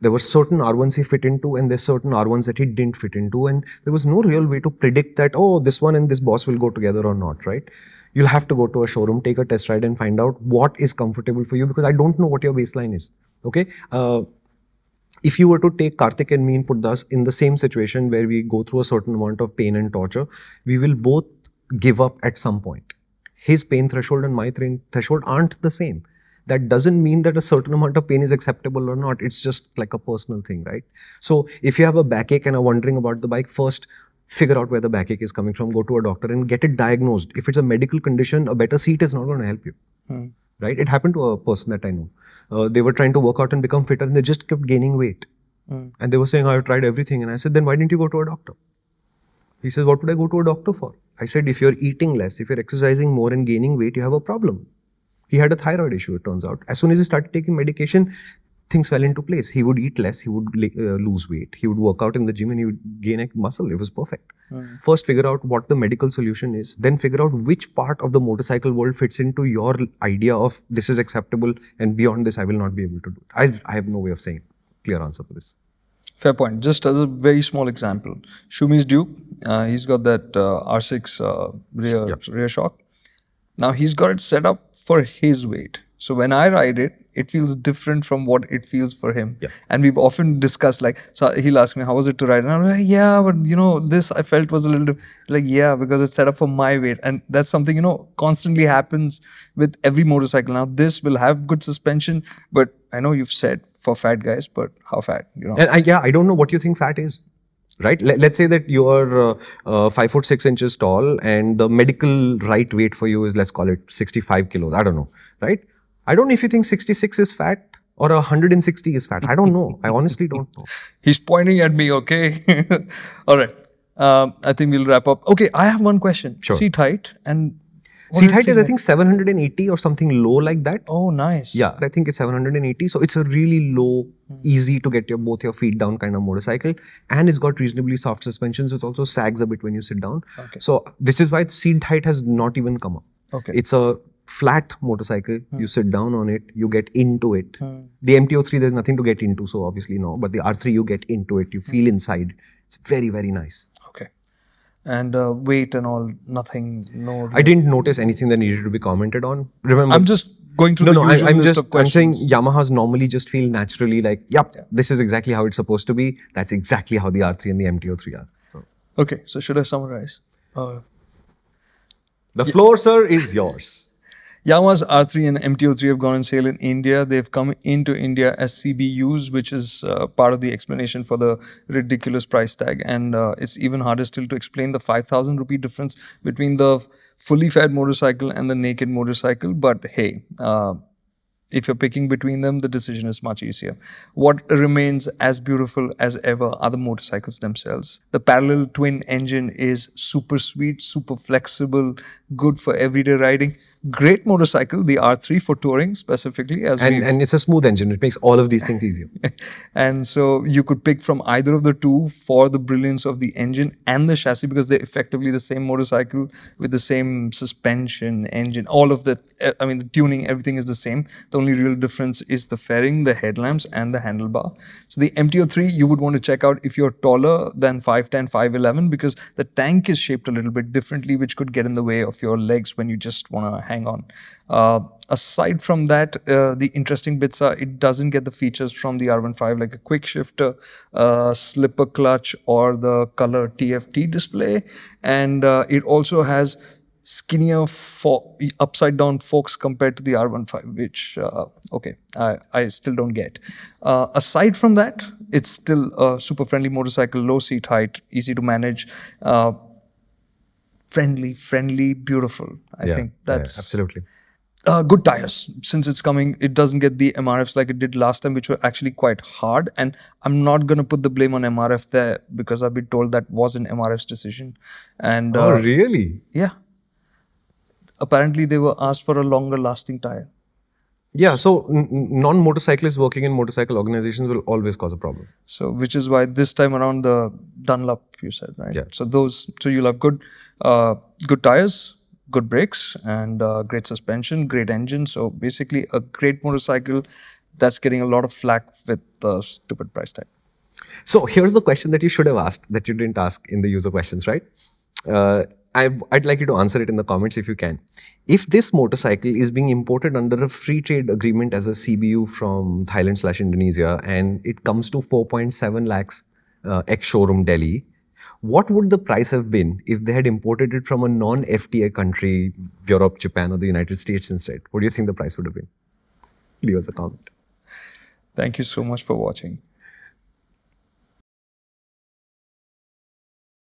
There were certain R1s he fit into, and there's certain R1s that he didn't fit into, and there was no real way to predict that. Oh, this one and this boss will go together or not, right? You'll have to go to a showroom, take a test ride, and find out what is comfortable for you because I don't know what your baseline is. Okay. Uh, if you were to take Karthik and me and put us in the same situation where we go through a certain amount of pain and torture, we will both give up at some point. His pain threshold and my pain threshold aren't the same. That doesn't mean that a certain amount of pain is acceptable or not. It's just like a personal thing, right? So if you have a backache and are wondering about the bike, first figure out where the backache is coming from, go to a doctor and get it diagnosed. If it's a medical condition, a better seat is not going to help you. Hmm. Right? It happened to a person that I know. Uh, they were trying to work out and become fitter and they just kept gaining weight. Hmm. And they were saying, I've tried everything. And I said, then why didn't you go to a doctor? He says, what would I go to a doctor for? I said, if you're eating less, if you're exercising more and gaining weight, you have a problem. He had a thyroid issue, it turns out. As soon as he started taking medication, things fell into place. He would eat less, he would uh, lose weight, he would work out in the gym and he would gain muscle. It was perfect. Mm. First, figure out what the medical solution is, then figure out which part of the motorcycle world fits into your idea of this is acceptable and beyond this, I will not be able to do it. I, I have no way of saying clear answer for this. Fair point. Just as a very small example, Shumi's Duke, uh, he's got that uh, R6 uh, rear, Yeah. rear shock. Now he's got it set up for his weight. So when I ride it, it feels different from what it feels for him. Yeah. And we've often discussed like, so he'll ask me, how was it to ride? And I'm like, yeah, but you know, this I felt was a little diff-" like, yeah, because it's set up for my weight. And that's something, you know, constantly happens with every motorcycle. Now this will have good suspension, but I know you've said for fat guys, but how fat, you know? And I, yeah, I don't know what you think fat is. Right? Let, let's say that you're uh, uh, five foot six inches tall and the medical right weight for you is, let's call it 65 kilos. I don't know. Right? I don't know if you think 66 is fat or 160 is fat. I don't know. I honestly don't know. He's pointing at me, okay? All right. Um, I think we'll wrap up. Okay, I have one question. Sure. Seat height and. Seat height is, I think, 780 or something low like that. Oh, nice. Yeah, I think it's 780. So it's a really low, easy to get your both your feet down kind of motorcycle, and it's got reasonably soft suspensions. It also sags a bit when you sit down. Okay. So this is why seat height has not even come up. Okay. It's a flat motorcycle. You sit down on it, you get into it. Hmm. The MT-03 there's nothing to get into, so obviously no. But the R3 you get into it, you feel inside. It's very very nice. Okay. And uh, weight and all, nothing, no. I didn't notice anything that needed to be commented on. Remember, I'm just going through no, the no. I, list just. I'm saying. Yamahas normally just feel naturally like, yep, this is exactly how it's supposed to be. That's exactly how the R3 and the MT-03 are. So Okay, so should I summarize? Uh, the floor, sir, is yours. Yamaha's R3 and MT-03 have gone on sale in India. They've come into India as CBUs, which is uh, part of the explanation for the ridiculous price tag. And uh, it's even harder still to explain the 5,000 rupee difference between the fully fed motorcycle and the naked motorcycle. But hey, uh, if you're picking between them, the decision is much easier. What remains as beautiful as ever are the motorcycles themselves. The parallel twin engine is super sweet, super flexible, good for everyday riding. Great motorcycle, the R3 for touring specifically, as And and it's a smooth engine. It makes all of these things easier. and so you could pick from either of the two for the brilliance of the engine and the chassis because they're effectively the same motorcycle with the same suspension, engine, all of the, I mean, the tuning, everything is the same. The only real difference is the fairing, the headlamps, and the handlebar. So the MT-03 you would want to check out if you're taller than 5'10, 5'11 because the tank is shaped a little bit differently, which could get in the way of your legs when you just want to hang on. Uh, aside from that, uh, the interesting bits are it doesn't get the features from the R15 like a quick shifter, uh, slipper clutch, or the color TFT display. And uh, it also has skinnier for upside down forks compared to the R15, which, uh, okay, I, I still don't get. Uh, aside from that, it's still a super friendly motorcycle, low seat height, easy to manage. Uh, friendly, friendly, beautiful. I Yeah, think yeah, that's absolutely. uh, good tires. Since it's coming, it doesn't get the MRFs like it did last time, which were actually quite hard. And I'm not gonna put the blame on MRF there because I've been told that wasn't MRF's decision. And uh, oh, really? yeah, apparently they were asked for a longer lasting tire. Yeah. So n- n- non-motorcyclists working in motorcycle organizations will always cause a problem. So, which is why this time around the Dunlop, you said, right? Yeah. So those, so you'll have good, uh, good tires, good brakes and uh, great suspension, great engine. So basically, a great motorcycle that's getting a lot of flack with the stupid price tag. So here's the question that you should have asked that you didn't ask in the user questions, right? Uh, I, would like you to answer it in the comments if you can. If this motorcycle is being imported under a free trade agreement as a CBU from Thailand slash Indonesia and it comes to 4.7 lakhs uh, ex showroom Delhi, what would the price have been if they had imported it from a non FTA country, Europe, Japan, or the United States instead? What do you think the price would have been? Leave us a comment. Thank you so much for watching.